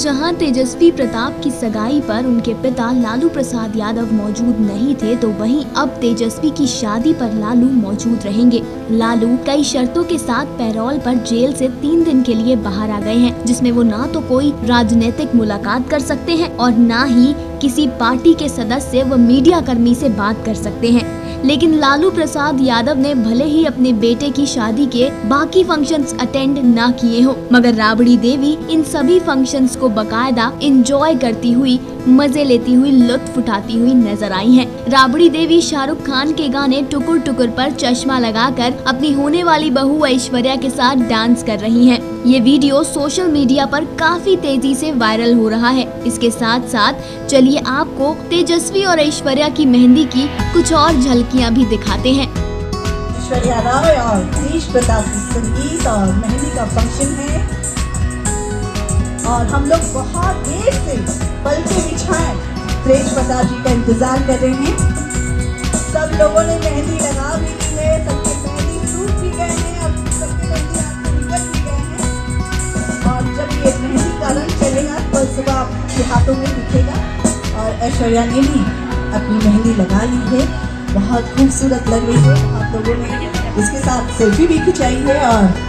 जहाँ तेजस्वी प्रताप की सगाई पर उनके पिता लालू प्रसाद यादव मौजूद नहीं थे तो वहीं अब तेजस्वी की शादी पर लालू मौजूद रहेंगे। लालू कई शर्तों के साथ पैरोल पर जेल से तीन दिन के लिए बाहर आ गए हैं, जिसमें वो ना तो कोई राजनीतिक मुलाकात कर सकते हैं और न ही किसी पार्टी के सदस्य व मीडिया कर्मी से बात कर सकते हैं। लेकिन लालू प्रसाद यादव ने भले ही अपने बेटे की शादी के बाकी फ़ंक्शंस अटेंड न किए हो, मगर राबड़ी देवी इन सभी फ़ंक्शंस को बकायदा इंजॉय करती हुई मज़े लेती हुई, लुत्फ उठाती हुई नज़र आई हैं। राबड़ी देवी शाहरुख खान के गाने टुकुर टुकुर पर चश्मा लगाकर अपनी होने वाली बहू ऐश्वर्या के साथ डांस कर रही हैं। ये वीडियो सोशल मीडिया पर काफ़ी तेज़ी से वायरल हो रहा है इसके साथ साथ चलिए आपको तेजस्वी और ऐश्वर्या की मेहंदी की कुछ और झलकियाँ भी दिखाते हैं ऐश्वर्या राय और संगीत और मेहंदी का फ़ंक्शन है और हम लोग बहुत देर से पल के बिछाए। तेज प्रताप जी का इंतज़ार कर रहे हैं। सब लोगों ने मेहंदी लगा भी ली है, सबके मेहंदी सूख भी गए हैं और सबके मेहंदी से निकल भी गए हैं। और जब ये मेहंदी का रंग चलेगा तो सुबह आपके हाथों में दिखेगा। और ऐश्वर्या ने भी अपनी मेहंदी लगा ली है। बहुत खूबसूरत लग रही है। आप लोगों ने इसके साथ सेल्फी भी खिंचाई है और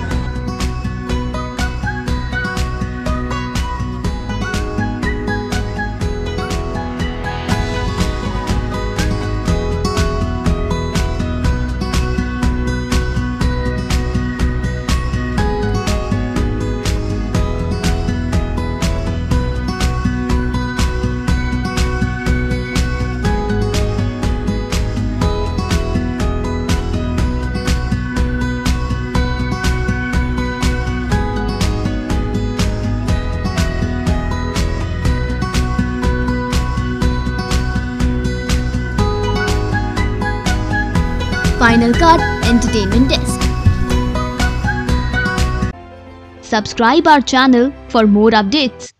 Final Cut Entertainment Desk. Subscribe our channel for more updates.